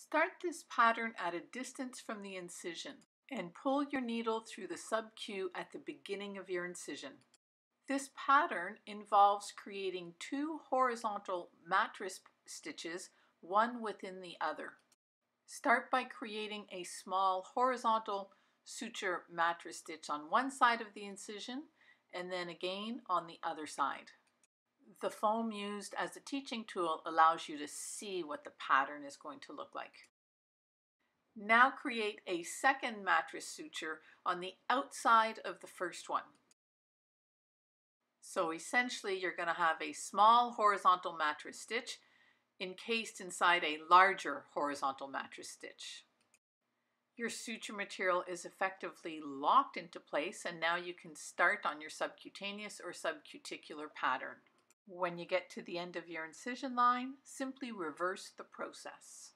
Start this pattern at a distance from the incision and pull your needle through the sub-Q at the beginning of your incision. This pattern involves creating two horizontal mattress stitches, one within the other. Start by creating a small horizontal suture mattress stitch on one side of the incision and then again on the other side. The foam used as a teaching tool allows you to see what the pattern is going to look like. Now create a second mattress suture on the outside of the first one. So essentially you're going to have a small horizontal mattress stitch encased inside a larger horizontal mattress stitch. Your suture material is effectively locked into place and now you can start on your subcutaneous or subcuticular pattern. When you get to the end of your incision line, simply reverse the process.